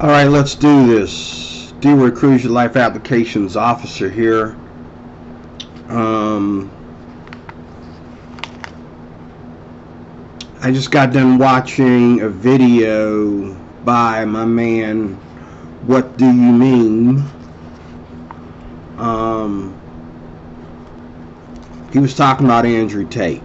All right, let's do this. D. Roy Cruz, your life applications officer here. Um, I just got done watching a video by my man, What Do You Mean? Um, he was talking about Andrew Tate.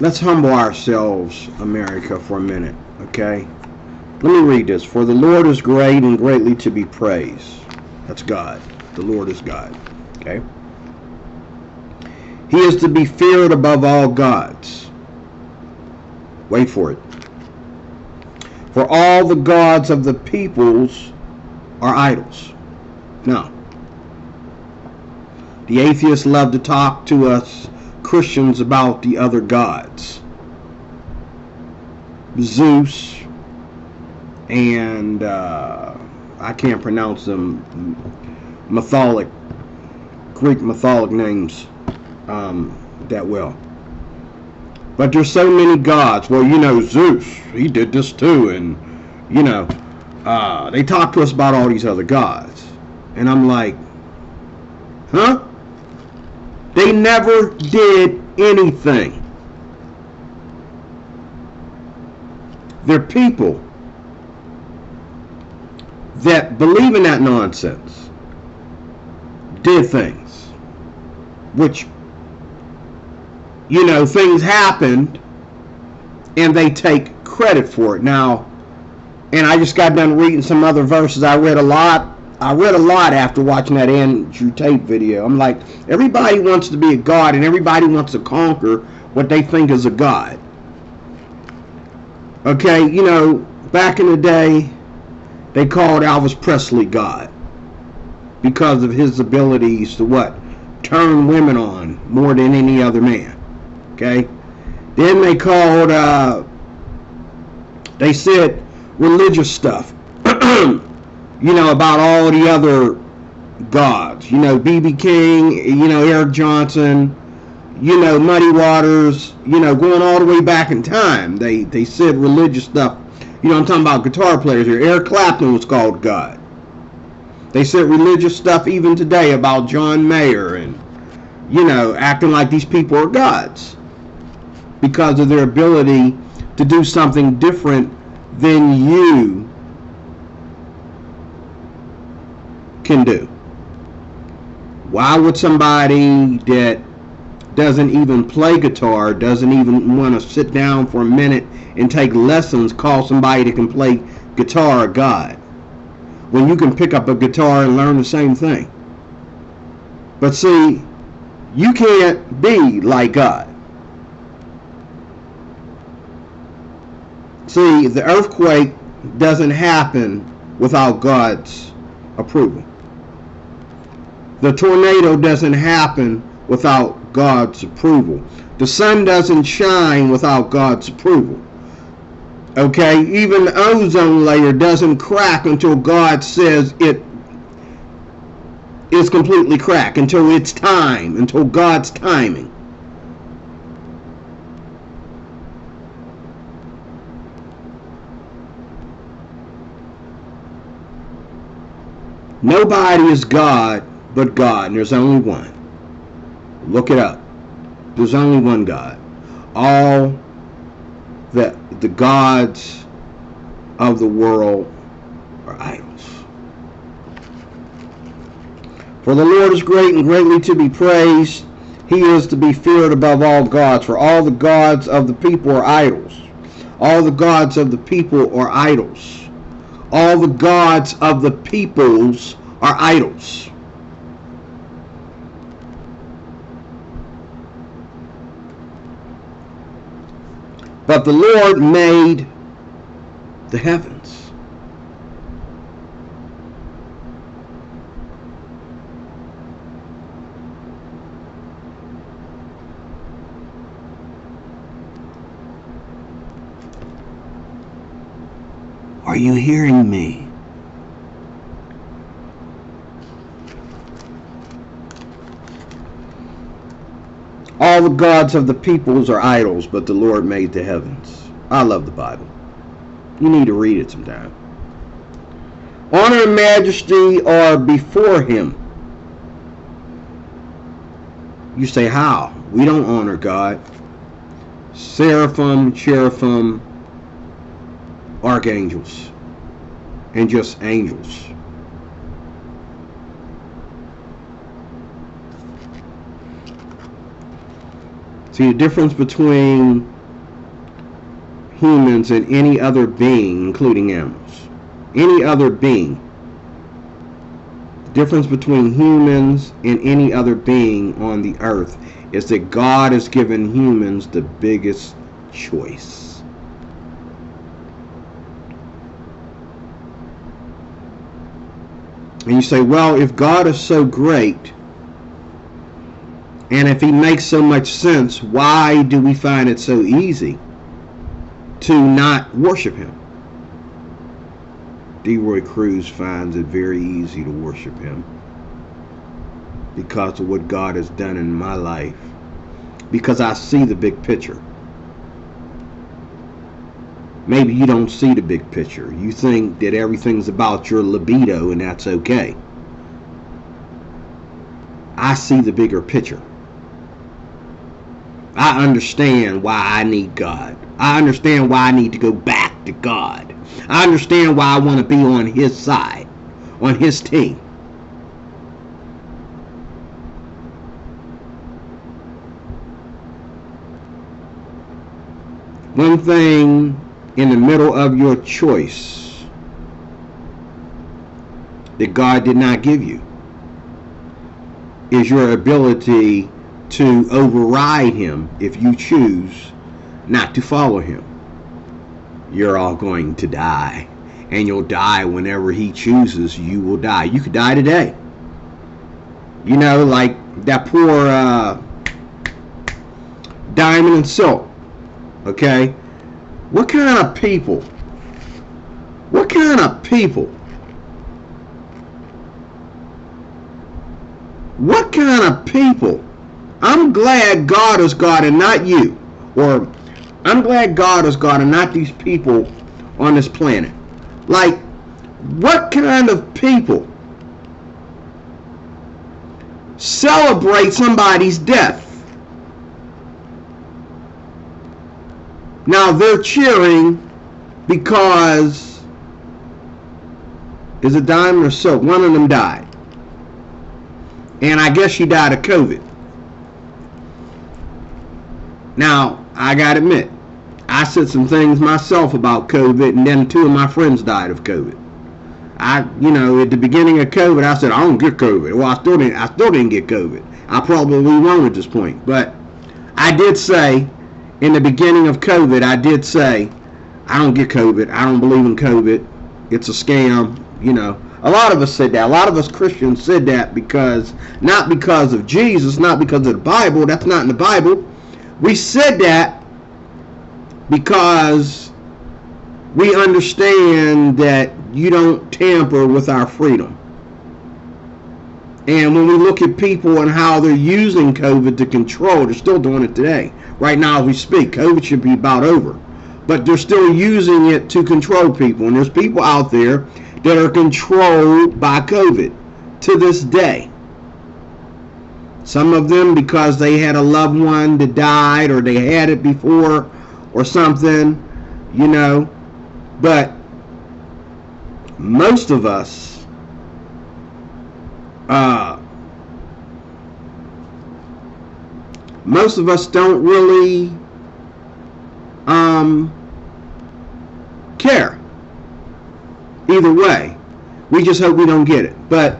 Let's humble ourselves, America, for a minute, okay? Let me read this. For the Lord is great and greatly to be praised. That's God. The Lord is God, okay? He is to be feared above all gods. Wait for it. For all the gods of the peoples are idols. Now, the atheists love to talk to us Christians about the other gods. Zeus and uh, I can't pronounce them mytholic Greek mytholic names um, that well. But there's so many gods. Well, you know, Zeus, he did this too, and you know, uh, they talk to us about all these other gods, and I'm like, huh? They never did anything. They're people that believe in that nonsense did things which you know things happened and they take credit for it now and i just got done reading some other verses i read a lot I read a lot after watching that Andrew Tate video. I'm like, everybody wants to be a god and everybody wants to conquer what they think is a god. Okay, you know, back in the day, they called Elvis Presley God because of his abilities to what? Turn women on more than any other man. Okay? Then they called, uh, they said religious stuff. you know, about all the other gods. You know, B.B. King, you know, Eric Johnson, you know, Muddy Waters, you know, going all the way back in time. They they said religious stuff. You know, I'm talking about guitar players here. Eric Clapton was called God. They said religious stuff even today about John Mayer and, you know, acting like these people are gods because of their ability to do something different than you can do. Why would somebody that doesn't even play guitar, doesn't even want to sit down for a minute and take lessons, call somebody that can play guitar a god? When you can pick up a guitar and learn the same thing. But see, you can't be like God. See, the earthquake doesn't happen without God's approval. The tornado doesn't happen without God's approval. The sun doesn't shine without God's approval. Okay, even the ozone layer doesn't crack until God says it is completely cracked, until it's time, until God's timing. Nobody is God but God, and there's only one. Look it up. There's only one God. All the the gods of the world are idols. For the Lord is great and greatly to be praised. He is to be feared above all gods. For all the gods of the people are idols. All the gods of the people are idols. All the gods of the peoples are idols. But the Lord made the heavens. Are you hearing me? The gods of the peoples are idols, but the Lord made the heavens. I love the Bible. You need to read it sometime. Honor and majesty are before him. You say, how? We don't honor God. Seraphim, cherubim, archangels, and just angels. See the difference between humans and any other being, including animals. Any other being. The difference between humans and any other being on the earth is that God has given humans the biggest choice. And you say, well, if God is so great, and if he makes so much sense, why do we find it so easy to not worship him? D. Roy Cruz finds it very easy to worship him because of what God has done in my life. Because I see the big picture. Maybe you don't see the big picture. You think that everything's about your libido and that's okay. I see the bigger picture. I understand why I need God. I understand why I need to go back to God. I understand why I want to be on His side, on His team. One thing in the middle of your choice that God did not give you is your ability to override him if you choose not to follow him. You're all going to die. And you'll die whenever he chooses you will die. You could die today. You know, like that poor uh, Diamond and Silk. Okay? What kind of people? What kind of people? What kind of people I'm glad God is God and not you. Or I'm glad God is God and not these people on this planet. Like, what kind of people celebrate somebody's death? Now they're cheering because is it diamond or silk? One of them died. And I guess she died of COVID. Now, I gotta admit, I said some things myself about COVID, and then two of my friends died of COVID. I, you know, at the beginning of COVID, I said I don't get COVID. Well, I still didn't. I still didn't get COVID. I probably won't at this point. But I did say, in the beginning of COVID, I did say, I don't get COVID. I don't believe in COVID. It's a scam. You know, a lot of us said that. A lot of us Christians said that because not because of Jesus, not because of the Bible. That's not in the Bible. We said that because we understand that you don't tamper with our freedom. And when we look at people and how they're using COVID to control, they're still doing it today. Right now, as we speak, COVID should be about over. But they're still using it to control people. And there's people out there that are controlled by COVID to this day. Some of them because they had a loved one that died or they had it before or something, you know. But most of us uh, most of us don't really um, care either way. We just hope we don't get it. But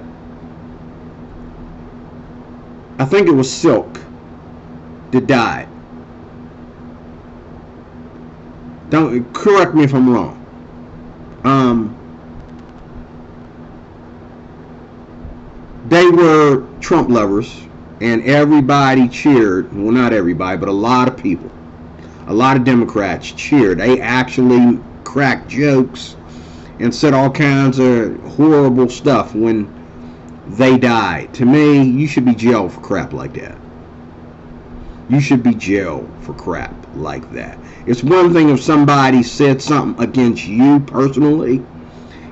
I think it was Silk that died. Don't correct me if I'm wrong. Um, they were Trump lovers, and everybody cheered. Well, not everybody, but a lot of people, a lot of Democrats cheered. They actually cracked jokes and said all kinds of horrible stuff when they die. To me, you should be jailed for crap like that. you should be jailed for crap like that. It's one thing if somebody said something against you personally.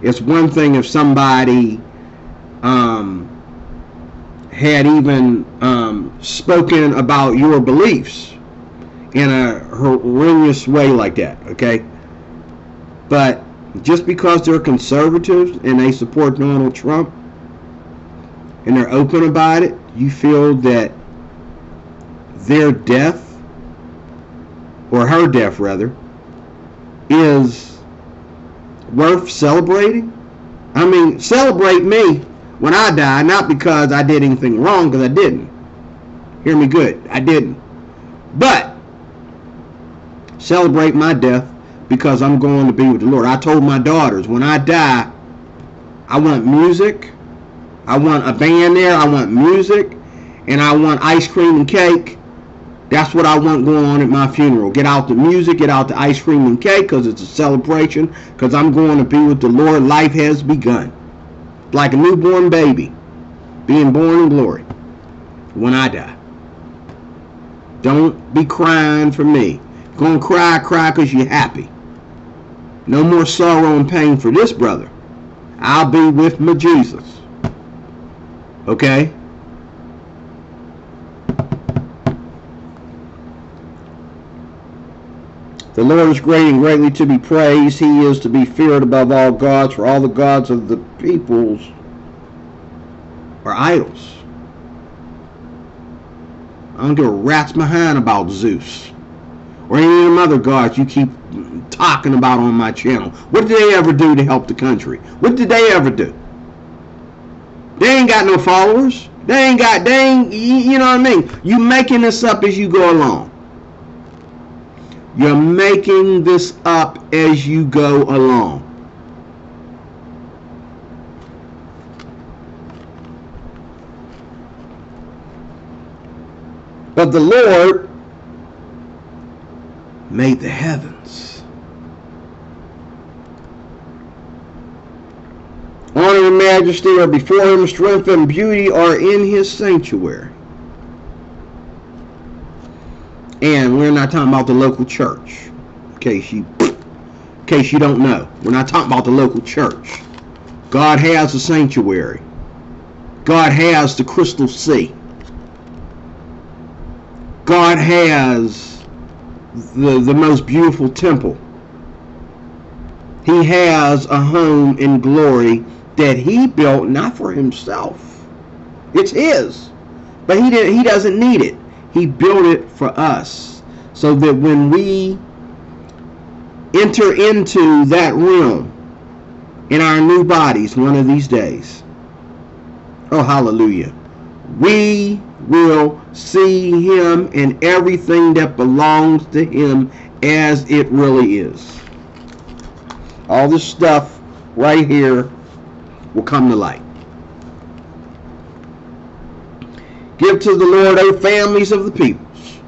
It's one thing if somebody um, had even um, spoken about your beliefs in a horrendous way like that, okay? But just because they're conservatives and they support Donald Trump and they're open about it, you feel that their death, or her death rather, is worth celebrating? I mean, celebrate me when I die, not because I did anything wrong, because I didn't. Hear me good. I didn't. But celebrate my death because I'm going to be with the Lord. I told my daughters, when I die, I want music. I want a band there. I want music. And I want ice cream and cake. That's what I want going on at my funeral. Get out the music, get out the ice cream and cake because it's a celebration because I'm going to be with the Lord. Life has begun. Like a newborn baby being born in glory when I die. Don't be crying for me. Gonna cry, cry because you're happy. No more sorrow and pain for this brother. I'll be with my Jesus. Okay? The Lord is great and greatly to be praised. He is to be feared above all gods, for all the gods of the peoples are idols. I don't give a rat's behind about Zeus or any of them other gods you keep talking about on my channel. What did they ever do to help the country? What did they ever do? They ain't got no followers. They ain't got, they ain't, you know what I mean? You making this up as you go along. You're making this up as you go along. But the Lord made the heavens. Honor and majesty are before him, strength and beauty are in his sanctuary. And we're not talking about the local church. In case you in case you don't know. We're not talking about the local church. God has a sanctuary. God has the crystal sea. God has the, the most beautiful temple. He has a home in glory that he built not for himself. It's his. But he didn't he doesn't need it. He built it for us so that when we enter into that room in our new bodies one of these days, oh, hallelujah, we will see him and everything that belongs to him as it really is. All this stuff right here will come to light. Give to the Lord, O families of the peoples.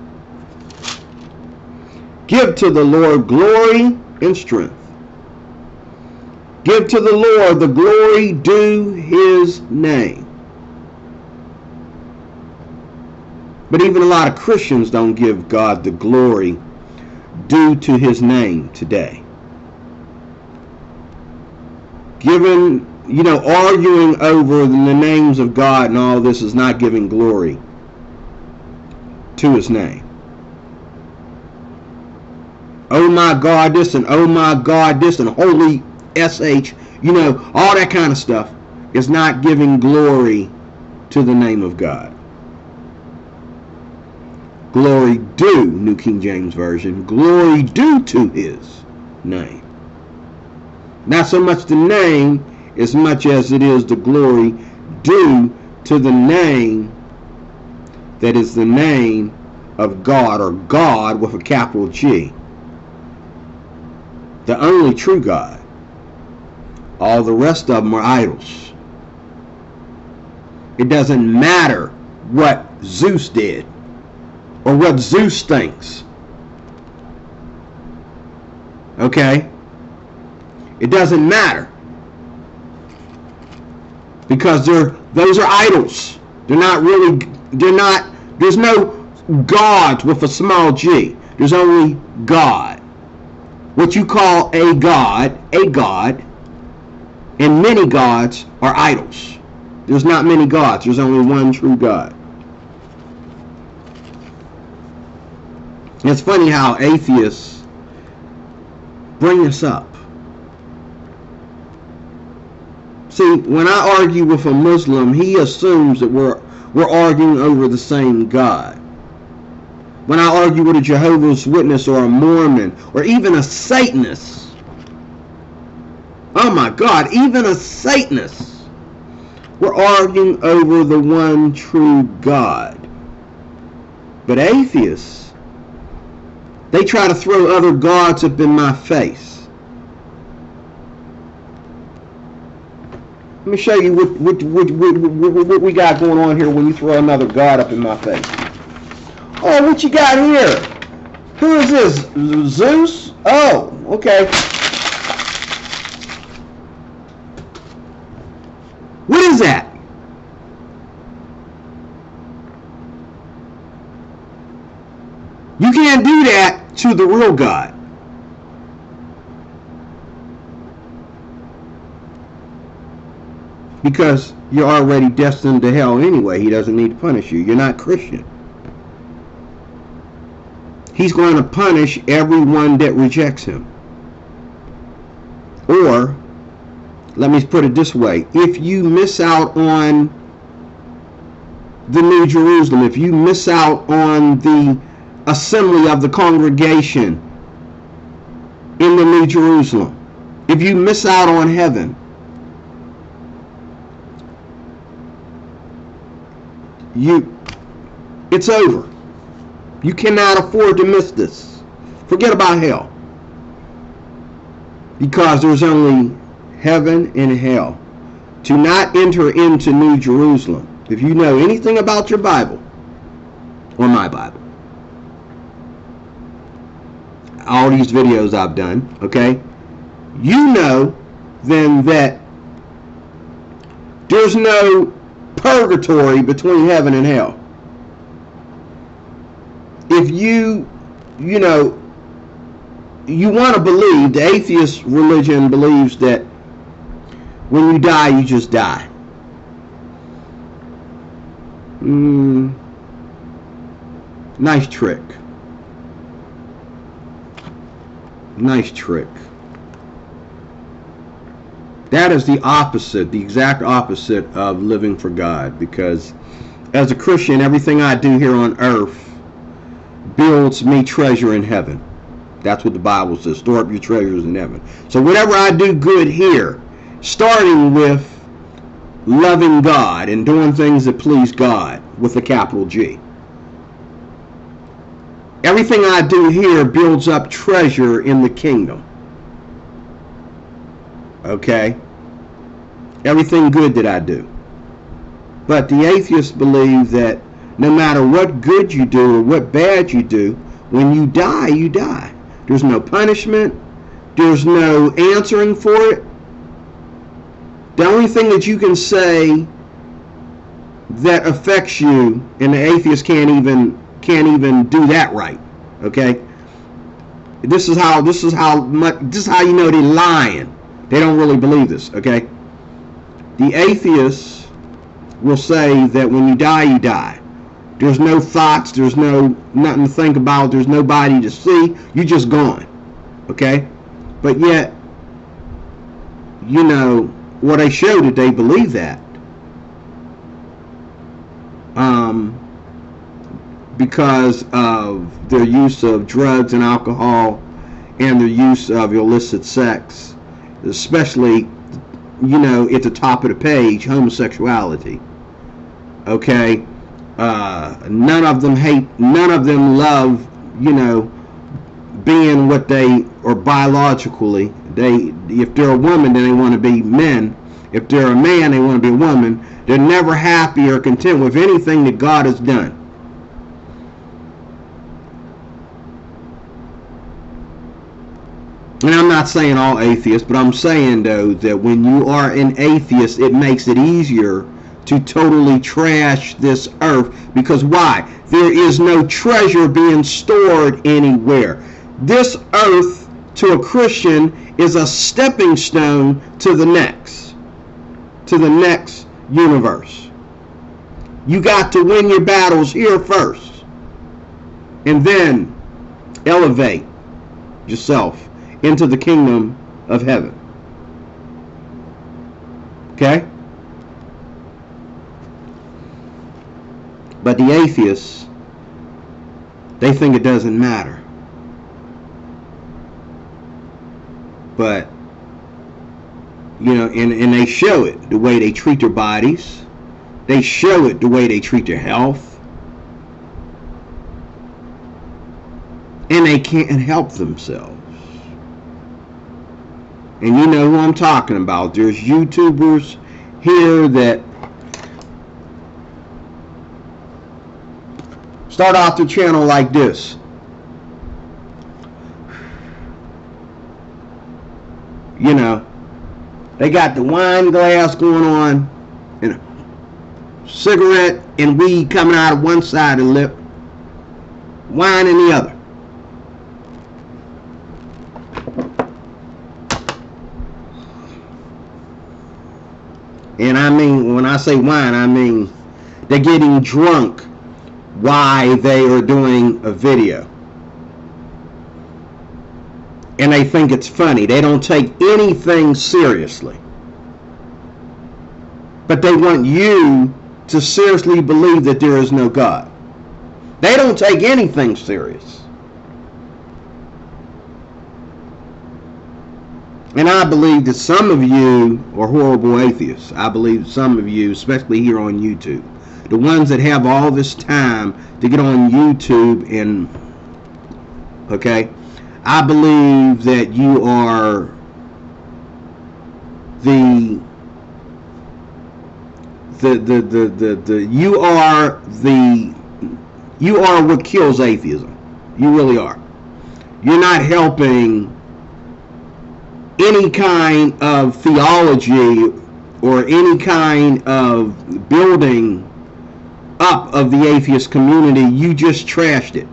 Give to the Lord glory and strength. Give to the Lord the glory due his name. But even a lot of Christians don't give God the glory due to his name today. Given you know, arguing over the names of God and all this is not giving glory to his name. Oh my God, this and oh my God, this and holy SH, you know, all that kind of stuff is not giving glory to the name of God. Glory due, New King James Version, glory due to his name. Not so much the name as much as it is the glory due to the name that is the name of God or God with a capital G. The only true God. All the rest of them are idols. It doesn't matter what Zeus did or what Zeus thinks. Okay? It doesn't matter because they're those are idols. They're not really they're not there's no gods with a small g. There's only God. What you call a god, a god, and many gods are idols. There's not many gods. There's only one true God. It's funny how atheists bring this up. See, when I argue with a Muslim, he assumes that we're we're arguing over the same God. When I argue with a Jehovah's Witness or a Mormon or even a Satanist, oh my God, even a Satanist, we're arguing over the one true God. But atheists, they try to throw other gods up in my face. Let me show you what, what, what, what, what we got going on here when you throw another god up in my face. Oh, what you got here? Who is this? Zeus? Oh, okay. What is that? You can't do that to the real God. Because you're already destined to hell anyway. He doesn't need to punish you. You're not Christian. He's going to punish everyone that rejects him. Or, let me put it this way if you miss out on the New Jerusalem, if you miss out on the assembly of the congregation in the New Jerusalem, if you miss out on heaven, you it's over. You cannot afford to miss this. Forget about hell. Because there's only heaven and hell. To not enter into New Jerusalem. If you know anything about your Bible, or my Bible, all these videos I've done, okay, you know then that there's no purgatory between heaven and hell. If you, you know, you want to believe, the atheist religion believes that when you die, you just die. Mm, nice trick. Nice trick. That is the opposite, the exact opposite of living for God. Because as a Christian, everything I do here on earth builds me treasure in heaven. That's what the Bible says. Store up your treasures in heaven. So whatever I do good here, starting with loving God and doing things that please God with a capital G. Everything I do here builds up treasure in the kingdom. Okay? Everything good that I do. But the atheists believe that no matter what good you do or what bad you do, when you die, you die. There's no punishment. There's no answering for it. The only thing that you can say that affects you, and the atheist can't even can't even do that right. Okay. This is how this is how much this is how you know they're lying. They don't really believe this, okay? The atheists will say that when you die, you die. There's no thoughts, there's no nothing to think about, there's nobody to see, you're just gone. Okay? But yet, you know, what I showed that they believe that. Um, because of their use of drugs and alcohol and their use of illicit sex especially, you know, at the top of the page, homosexuality. Okay? Uh, none of them hate, none of them love, you know, being what they are biologically. They, if they're a woman, then they want to be men. If they're a man, they want to be a woman. They're never happy or content with anything that God has done. And I'm not saying all atheists, but I'm saying though that when you are an atheist, it makes it easier to totally trash this earth because why? There is no treasure being stored anywhere. This earth to a Christian is a stepping stone to the next, to the next universe. You got to win your battles here first and then elevate yourself into the kingdom of heaven. Okay? But the atheists, they think it doesn't matter. But, you know, and, and they show it the way they treat their bodies, they show it the way they treat their health, and they can't help themselves. And you know who I'm talking about. There's YouTubers here that start off the channel like this. You know, they got the wine glass going on and a cigarette and weed coming out of one side of the lip, wine in the other. And I mean, when I say wine, I mean they're getting drunk why they are doing a video. And they think it's funny. They don't take anything seriously. But they want you to seriously believe that there is no God. They don't take anything serious. And I believe that some of you are horrible atheists. I believe some of you, especially here on YouTube, the ones that have all this time to get on YouTube and, okay, I believe that you are the the the the the, the you are the you are what kills atheism. You really are. You're not helping any kind of theology or any kind of building up of the atheist community, you just trashed it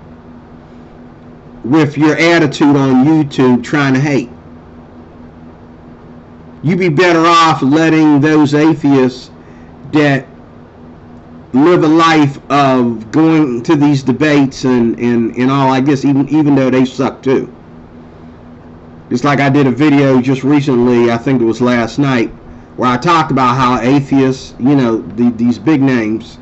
with your attitude on YouTube trying to hate. You'd be better off letting those atheists that live a life of going to these debates and, and, and all, I guess, even, even though they suck too it's like I did a video just recently, I think it was last night, where I talked about how atheists, you know, the, these big names,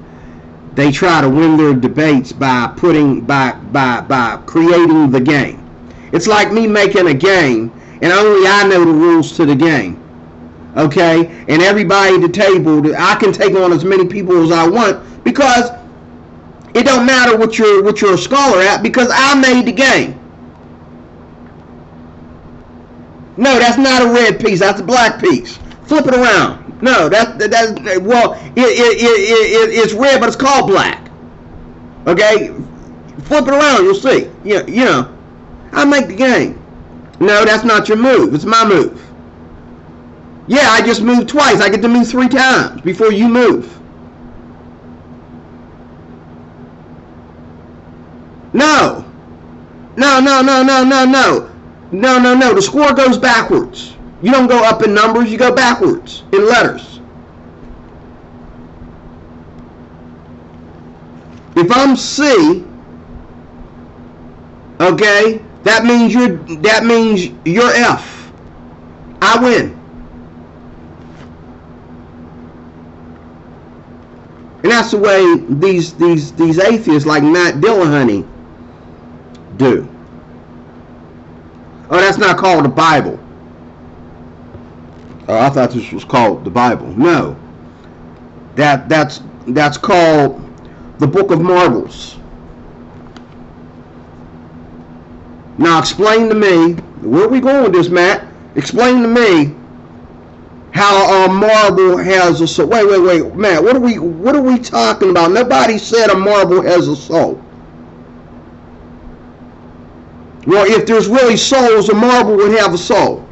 they try to win their debates by putting by by by creating the game. It's like me making a game and only I know the rules to the game. Okay? And everybody at the table, I can take on as many people as I want because it don't matter what you're what you're a scholar at because I made the game. No, that's not a red piece. That's a black piece. Flip it around. No, that, that that's well, it, it, it, it, it's red, but it's called black. Okay, flip it around. You'll see. Yeah, you know, I make the game. No, that's not your move. It's my move. Yeah, I just moved twice. I get to move three times before you move. No. No, no, no, no, no, no. No, no, no. The score goes backwards. You don't go up in numbers, you go backwards in letters. If I'm C, okay, that means you're that means you're F. I win. And that's the way these these these atheists like Matt Dillahunty do. Oh, that's not called the Bible. Oh, I thought this was called the Bible. No. That that's that's called the Book of Marbles. Now explain to me, where are we going with this, Matt? Explain to me how a marble has a soul. Wait, wait, wait, Matt. What are we what are we talking about? Nobody said a marble has a soul. Well, if there's really souls, a marble would have a soul.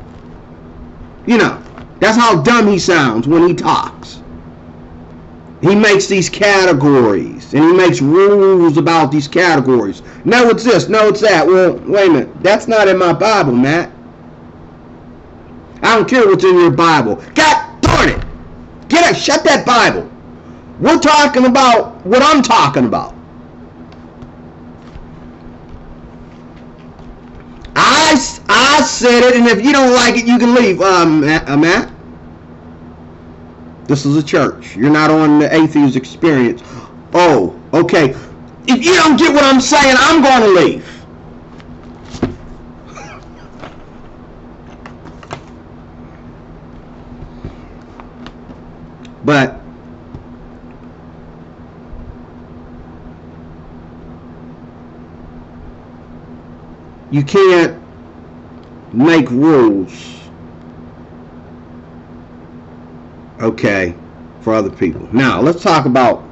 You know, that's how dumb he sounds when he talks. he makes these categories and he makes rules about these categories. No, it's this. No, it's that. Well, wait a minute. That's not in my Bible, Matt. I don't care what's in your Bible. God darn it. Get it. Shut that Bible. We're talking about what I'm talking about. I, I said it, and if you don't like it, you can leave, um, Matt. This is a church. You're not on the atheist experience. Oh, okay. If you don't get what I'm saying, I'm going to leave. But you can't make rules okay, for other people. Now, let's talk about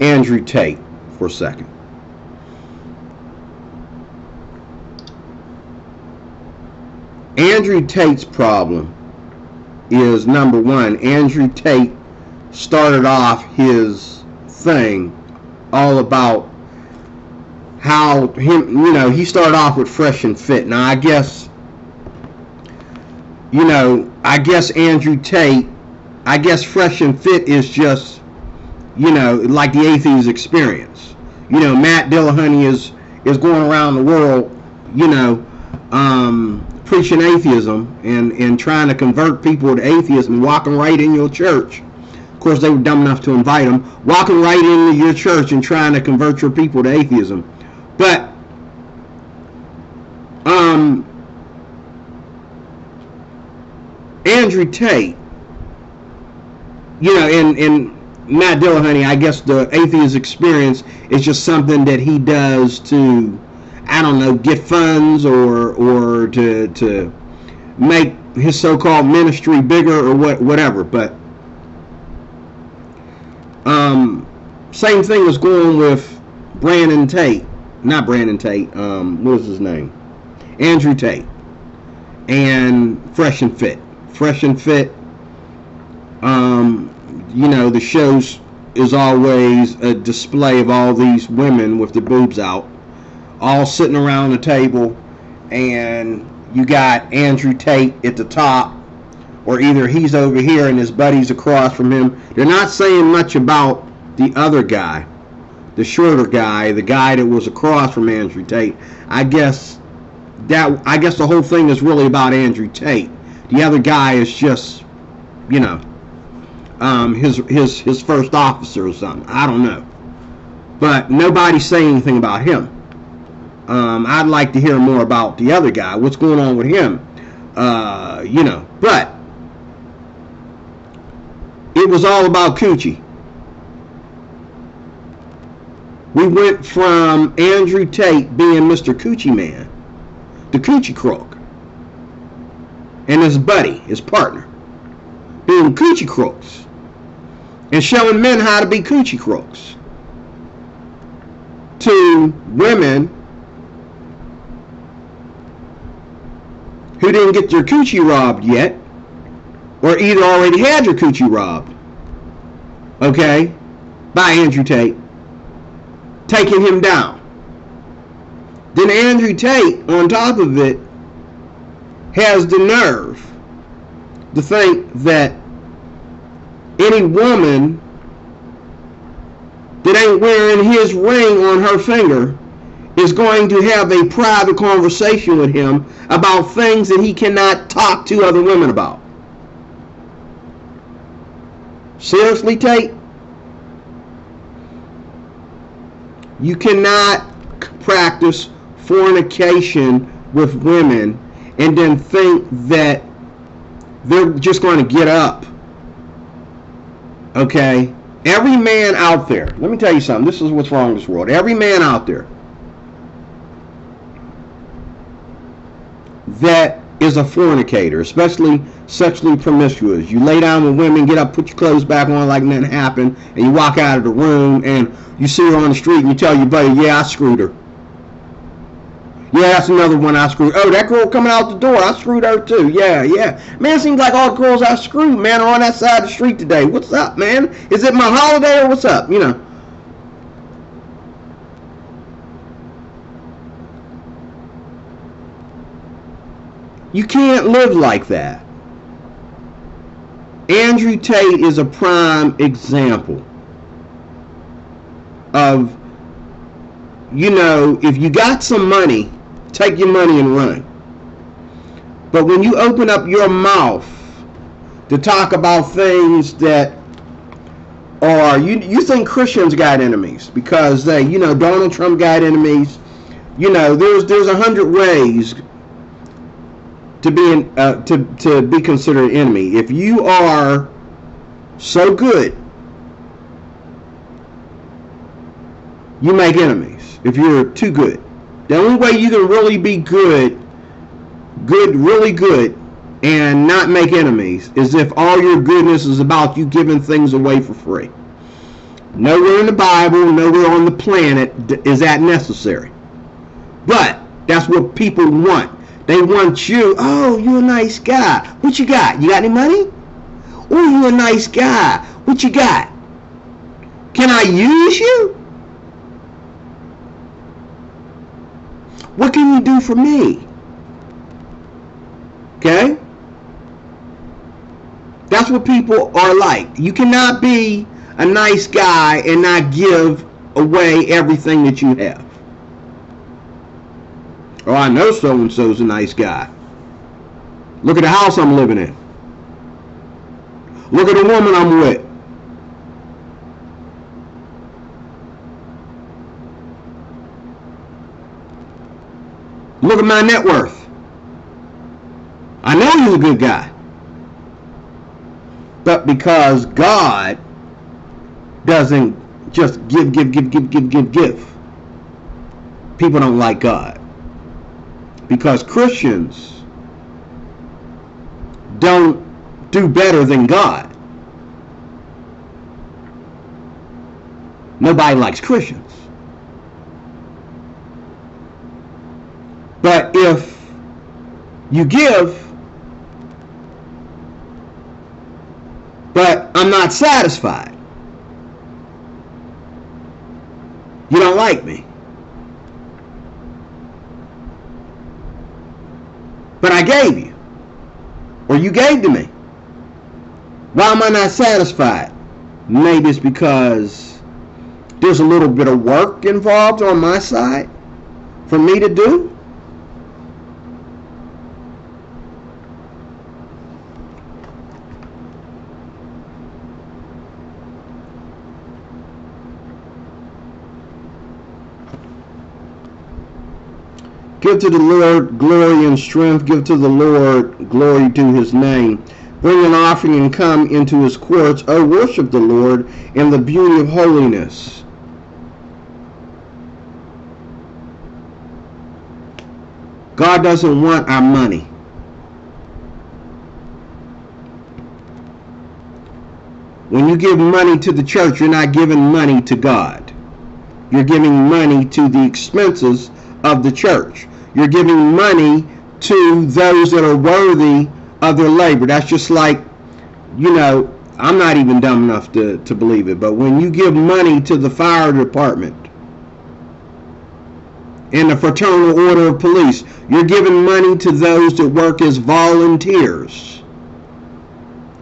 Andrew Tate for a second. Andrew Tate's problem is number one, Andrew Tate started off his thing all about how him, you know, he started off with Fresh and Fit. Now, I guess, you know, I guess Andrew Tate I guess fresh and fit is just, you know, like the atheist experience. You know, Matt Dillahunty is is going around the world, you know, um, preaching atheism and and trying to convert people to atheism, walking right in your church. Of course, they were dumb enough to invite him, walking right into your church and trying to convert your people to atheism. But um, Andrew Tate you know, and and Matt Dillahunty, I guess the atheist experience is just something that he does to, I don't know, get funds or or to to make his so-called ministry bigger or what whatever. But um, same thing was going with Brandon Tate, not Brandon Tate. Um, what was his name? Andrew Tate, and Fresh and Fit. Fresh and Fit um, you know, the shows is always a display of all these women with the boobs out, all sitting around the table, and you got Andrew Tate at the top, or either he's over here and his buddies across from him. They're not saying much about the other guy, the shorter guy, the guy that was across from Andrew Tate. I guess that I guess the whole thing is really about Andrew Tate. The other guy is just, you know, um, his his his first officer or something. I don't know, but nobody's saying anything about him. Um, I'd like to hear more about the other guy. What's going on with him? Uh, you know, but it was all about coochie. We went from Andrew Tate being Mr. Coochie Man to Coochie Crook. And his buddy, his partner, being Coochie Crooks and showing men how to be coochie crooks. To women who didn't get their coochie robbed yet or either already had your coochie robbed okay? By Andrew Tate. Taking him down. Then Andrew Tate on top of it has the nerve to think that any woman that ain't wearing his ring on her finger is going to have a private conversation with him about things that he cannot talk to other women about. Seriously, Tate? You cannot practice fornication with women and then think that they're just going to get up Okay? Every man out there, let me tell you something. This is what's wrong in this world. Every man out there that is a fornicator, especially sexually promiscuous. You lay down with women, get up, put your clothes back on like nothing happened, and you walk out of the room and you see her on the street and you tell your buddy, yeah, I screwed her. Yeah, that's another one I screwed. Oh, that girl coming out the door, I screwed her too. Yeah, yeah. Man, it seems like all the girls I screwed, man, are on that side of the street today. What's up, man? Is it my holiday or what's up? You know. You can't live like that. Andrew Tate is a prime example of, you know, if you got some money, take your money and run. But when you open up your mouth to talk about things that are, you, you think Christians got enemies because they, you know, Donald Trump got enemies. You know, there's there's a hundred ways to be an, uh, to to be considered an enemy. If you are so good, you make enemies. If you're too good, the only way you can really be good, good, really good, and not make enemies is if all your goodness is about you giving things away for free. Nowhere in the Bible, nowhere on the planet is that necessary. But that's what people want. They want you. Oh, you're a nice guy. What you got? You got any money? Oh, you're a nice guy. What you got? Can I use you? What can you do for me? Okay? That's what people are like. You cannot be a nice guy and not give away everything that you have. Oh, I know so and so's a nice guy. Look at the house I'm living in. Look at the woman I'm with. Look at my net worth. I know he's a good guy. But because God doesn't just give, give, give, give, give, give, give, people don't like God because Christians don't do better than God. Nobody likes Christians. But if you give, but I'm not satisfied, you don't like me. But I gave you. Or you gave to me. Why am I not satisfied? Maybe it's because there's a little bit of work involved on my side for me to do. Give to the Lord glory and strength. Give to the Lord glory to his name. Bring an offering and come into his courts. O worship the Lord in the beauty of holiness. God doesn't want our money. When you give money to the church, you're not giving money to God. You're giving money to the expenses of the church. You're giving money to those that are worthy of their labor. That's just like, you know, I'm not even dumb enough to, to believe it, but when you give money to the fire department and the Fraternal Order of Police, you're giving money to those that work as volunteers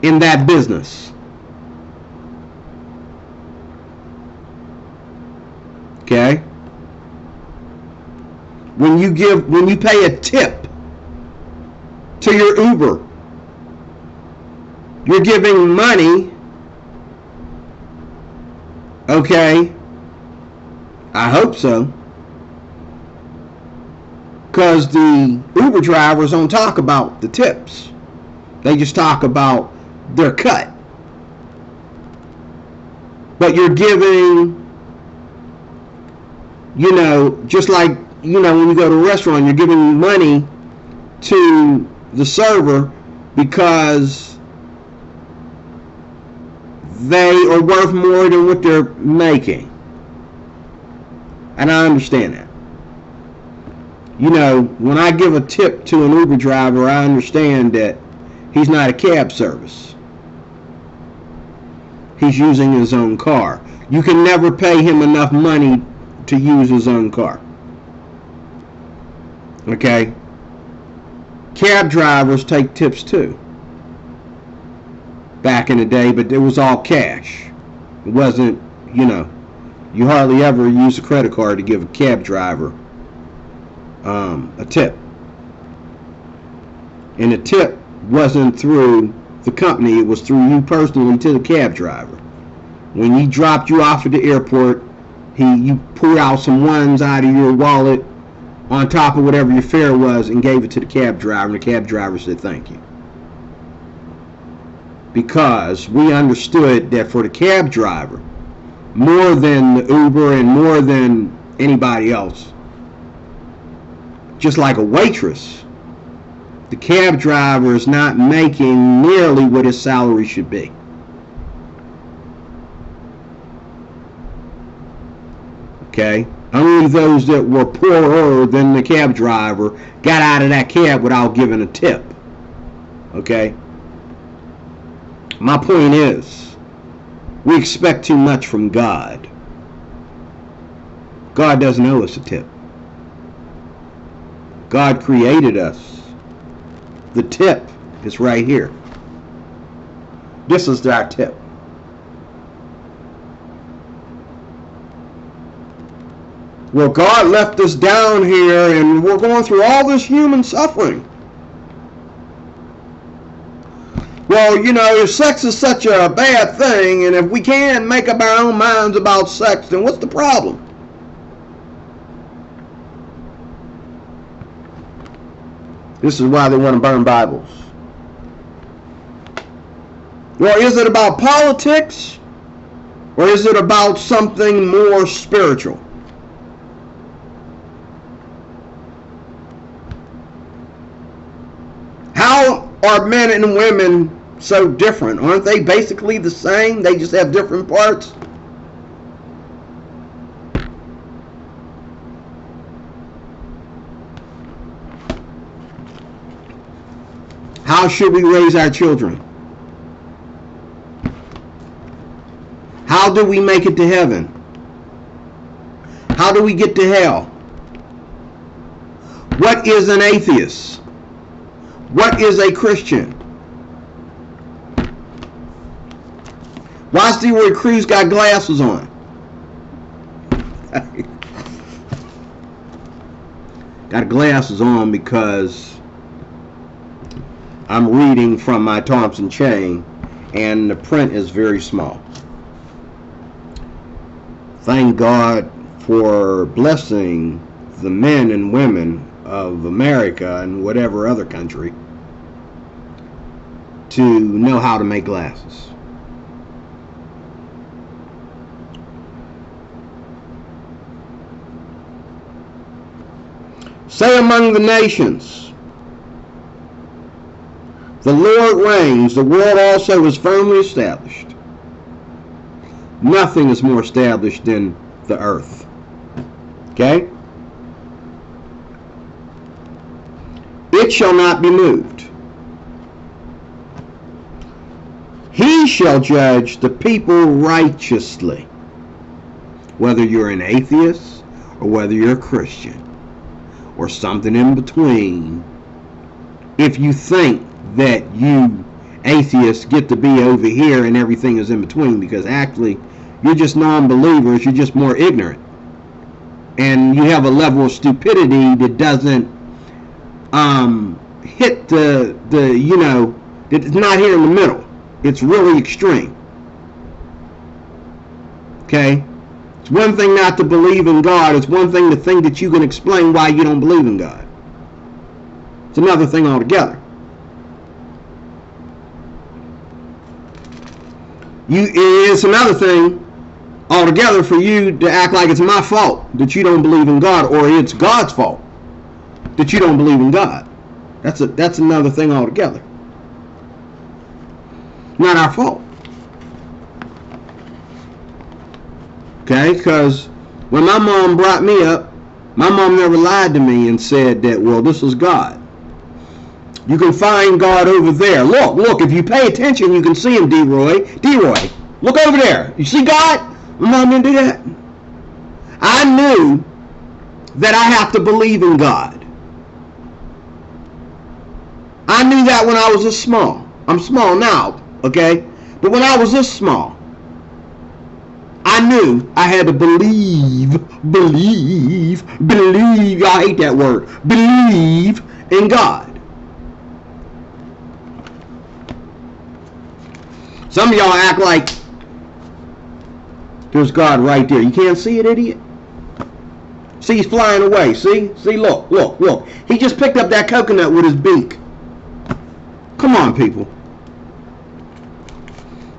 in that business. Okay? When you give when you pay a tip to your Uber. You're giving money. Okay. I hope so. Because the Uber drivers don't talk about the tips. They just talk about their cut. But you're giving, you know, just like you know, when you go to a restaurant, you're giving money to the server because they are worth more than what they're making. And I understand that. you know, when I give a tip to an Uber driver, I understand that he's not a cab service. He's using his own car. You can never pay him enough money to use his own car. Okay? Cab drivers take tips too. Back in the day, but it was all cash. It wasn't, you know, you hardly ever use a credit card to give a cab driver um, a tip. And the tip wasn't through the company, it was through you personally to the cab driver. When he dropped you off at the airport, he you pulled out some ones out of your wallet on top of whatever your fare was and gave it to the cab driver, and the cab driver said thank you. Because we understood that for the cab driver, more than the Uber and more than anybody else, just like a waitress, the cab driver is not making nearly what his salary should be. Okay? Only those that were poorer than the cab driver got out of that cab without giving a tip. Okay? My point is, we expect too much from God. God doesn't owe us a tip. God created us. The tip is right here. This is our tip. Well, God left us down here and we're going through all this human suffering. Well, you know, sex is such a bad thing, and if we can't make up our own minds about sex, then what's the problem? This is why they want to burn Bibles. Well, is it about politics? Or is it about something more spiritual? How are men and women so different? Aren't they basically the same? They just have different parts? How should we raise our children? How do we make it to heaven? How do we get to hell? What is an atheist? What is a Christian? Why D. Roy Cruz got glasses on? got glasses on because I'm reading from my Thompson chain and the print is very small. Thank God for blessing the men and women of America and whatever other country to know how to make glasses. Say among the nations, the Lord reigns, the world also is firmly established. Nothing is more established than the earth. Okay? It shall not be moved. He shall judge the people righteously, whether you're an atheist or whether you're a Christian or something in between. If you think that you atheists get to be over here and everything is in between, because actually you're just non believers, you're just more ignorant. And you have a level of stupidity that doesn't um, hit the the you know it's not here in the middle. It's really extreme. Okay, it's one thing not to believe in God. It's one thing to think that you can explain why you don't believe in God. It's another thing altogether. You it's another thing altogether for you to act like it's my fault that you don't believe in God or it's God's fault that you don't believe in God. That's a that's another thing altogether. Not our fault. Okay, because when my mom brought me up, My mom never lied to me and said that, well, this is God. You can find God over there. Look, look, if you pay attention, you can see him, D-Roy. D-Roy, look over there. You see God? My mom didn't do that. I knew that I have to believe in God. I knew that when I was this small. I'm small now, okay? But when I was this small, I knew I had to believe, believe, believe. I hate that word. Believe in God. Some of y'all act like there's God right there. You can't see it, idiot? See, he's flying away. See? See, look, look, look. He just picked up that coconut with his beak. Come on, people.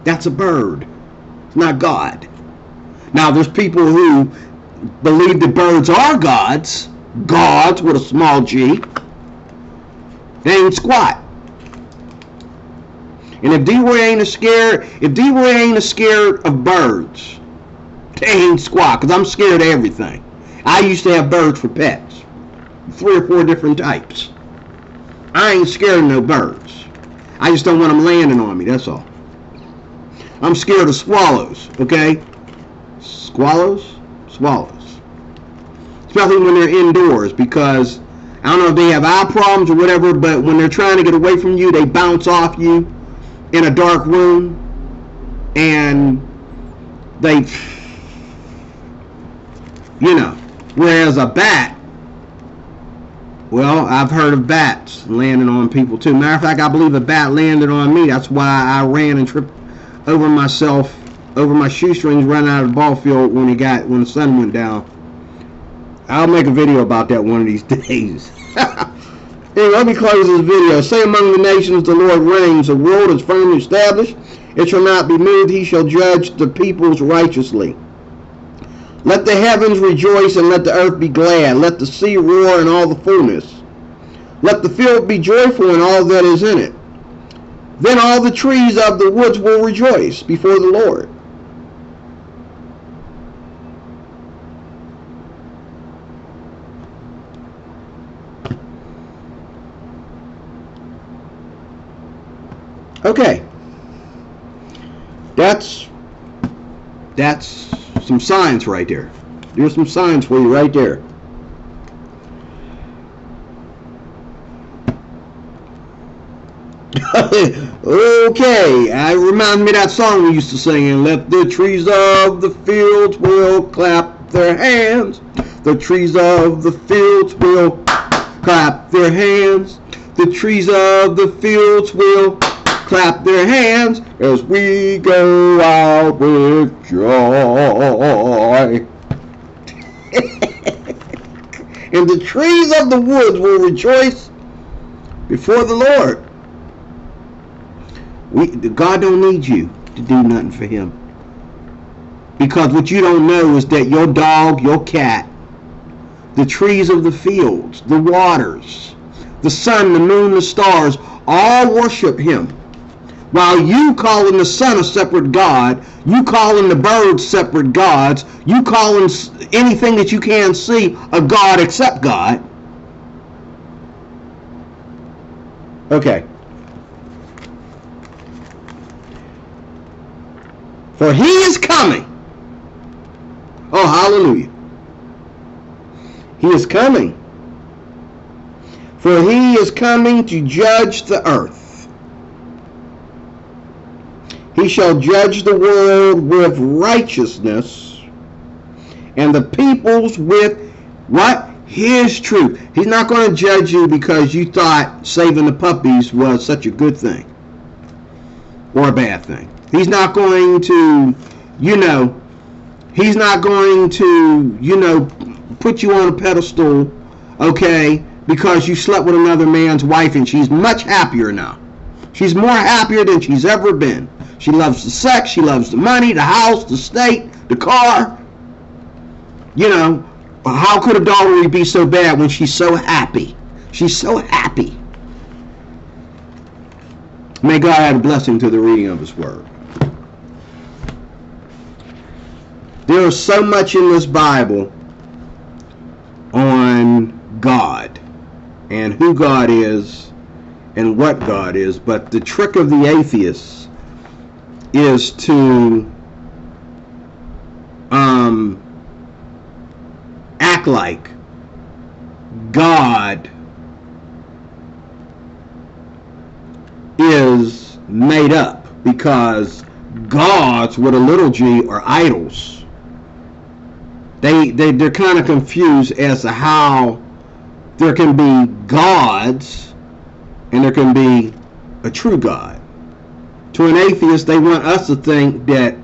That's a bird. It's not God. Now, there's people who believe that birds are gods. Gods with a small g. They ain't squat. And if D-Roy ain't a scared, if D-Roy ain't a scared of birds, they ain't squat, because I'm scared of everything. I used to have birds for pets. Three or four different types. I ain't scared of no birds. I just don't want them landing on me, that's all. I'm scared of swallows, okay? Swallows? Swallows. Especially when they're indoors because I don't know if they have eye problems or whatever, but when they're trying to get away from you, they bounce off you in a dark room and they, you know, whereas a bat, well, I've heard of bats landing on people too. Matter of fact, I believe a bat landed on me. That's why I ran and tripped over myself, over my shoestrings, running out of the ball field when he got when the sun went down. I'll make a video about that one of these days. Hey, let me close this video. Say among the nations the Lord reigns. The world is firmly established. It shall not be moved. He shall judge the peoples righteously. Let the heavens rejoice and let the earth be glad. Let the sea roar and all the fullness. Let the field be joyful and all that is in it. Then all the trees of the woods will rejoice before the Lord. Okay. That's that's some signs right there. There's some signs for you right there. okay, I remind me that song we used to sing and let the trees of the fields will clap their hands. The trees of the fields will clap their hands. The trees of the fields will clap their hands as we go out with joy. and the trees of the woods will rejoice before the Lord. We, God don't need you to do nothing for him. Because what you don't know is that your dog, your cat, the trees of the fields, the waters, the sun, the moon, the stars, all worship him. While you calling the sun a separate God, you calling the birds separate gods, you calling anything that you can't see a God except God. Okay. For he is coming. Oh, hallelujah. He is coming. For he is coming to judge the earth. He shall judge the world with righteousness and the peoples with what? His truth. He's not going to judge you because you thought saving the puppies was such a good thing or a bad thing. He's not going to, you know, he's not going to, you know, put you on a pedestal, okay, because you slept with another man's wife and she's much happier now. She's more happier than she's ever been. She loves the sex, she loves the money, the house, the state, the car. You know, how could a daughter be so bad when she's so happy? She's so happy. May God add a blessing to the reading of His Word. There is so much in this Bible on God and who God is and what God is. But the trick of the atheists is to um, act like God is made up because gods with a little g are idols. They, they, they're kind of confused as to how there can be gods and there can be a true God. To an atheist, they want us to think that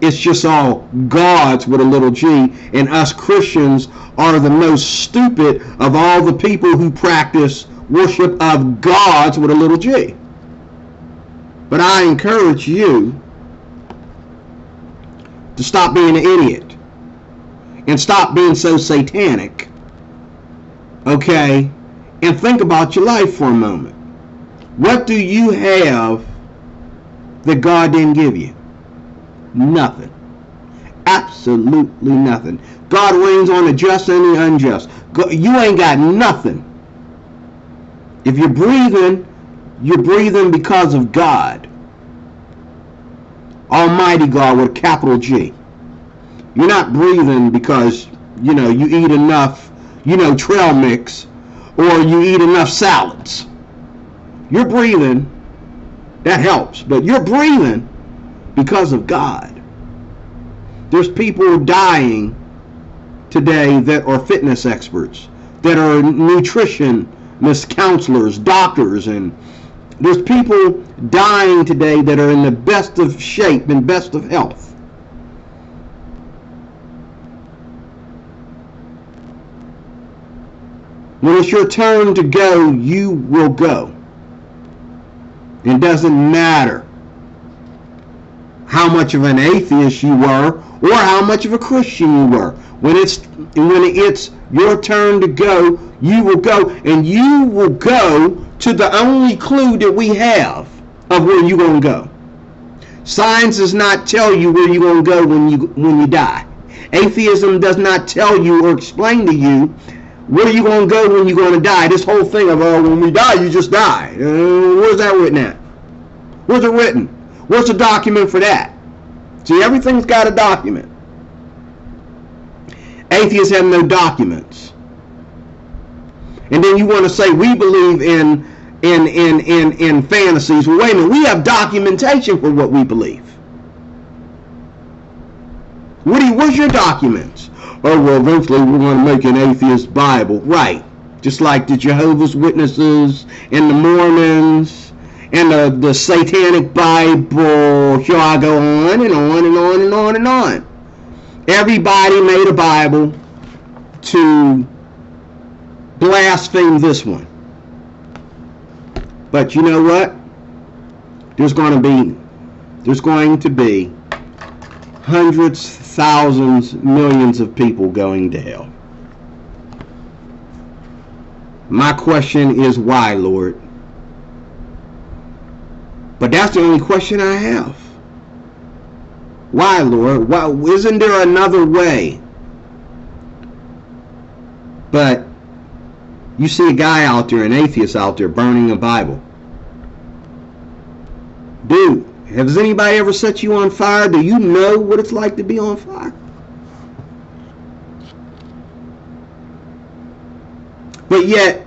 it's just all gods with a little g, and us Christians are the most stupid of all the people who practice worship of gods with a little g. But I encourage you to stop being an idiot and stop being so satanic. Okay? And think about your life for a moment. What do you have that God didn't give you? Nothing. Absolutely nothing. God reigns on the just and the unjust. You ain't got nothing. If you're breathing, you're breathing because of God. Almighty God with a capital G. You're not breathing because, you know, you eat enough, you know, trail mix or you eat enough salads. You're breathing, that helps, but you're breathing because of God. There's people dying today that are fitness experts, that are nutritionist counselors, doctors, and there's people dying today that are in the best of shape and best of health. When it's your turn to go, you will go. It doesn't matter how much of an atheist you were or how much of a Christian you were. When it's when it's your turn to go, you will go and you will go to the only clue that we have of where you're going to go. Science does not tell you where you're going to go when you when you die. Atheism does not tell you or explain to you where are you're going to go when you're going to die. This whole thing of, oh, when we die, you just die. Uh, where's that written at? Where's it written? Where's the document for that? See, everything's got a document. Atheists have no documents. And then you want to say we believe in in in in in fantasies. Well, wait a minute, we have documentation for what we believe. You, where's your documents? Oh well, eventually we're going to make an atheist Bible, right? Just like the Jehovah's Witnesses and the Mormons and the, the Satanic Bible. Here I go on and on and on and on and on. Everybody made a Bible to blaspheme this one. But you know what? There's going to be there's going to be hundreds, thousands, millions of people going to hell. My question is why, Lord? But that's the only question I have. Why, Lord? Why isn't there another way? But you see a guy out there, an atheist out there, burning a Bible. Dude, has anybody ever set you on fire? Do you know what it's like to be on fire? But yet,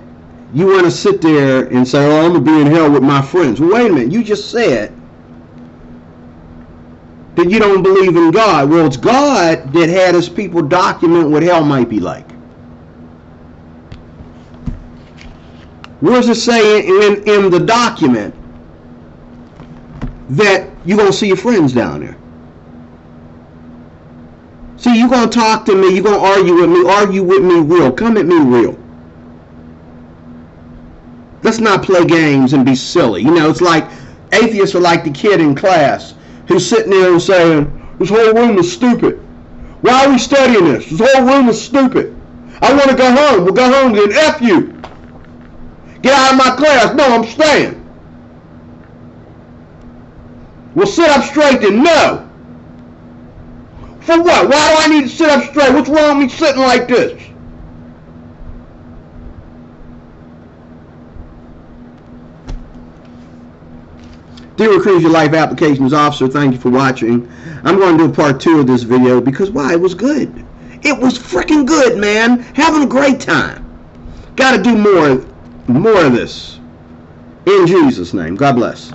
you want to sit there and say, oh, I'm going to be in hell with my friends. Well, wait a minute. You just said that you don't believe in God. Well, it's God that had his people document what hell might be like. Where does it say in, in the document that you're going to see your friends down there? See, you're going to talk to me. You're going to argue with me. Argue with me real. Come at me real. Let's not play games and be silly. You know, it's like atheists are like the kid in class who's sitting there and saying, this whole room is stupid. Why are we studying this? This whole room is stupid. I want to go home. We'll go home then. F you. Get out of my class. No, I'm staying. Well, sit up straight And No. For what? Why do I need to sit up straight? What's wrong with me sitting like this? Dear your Life Applications Officer, thank you for watching. I'm going to do part two of this video because why? It was good. It was freaking good, man. Having a great time. Got to do more, more of this. In Jesus' name. God bless.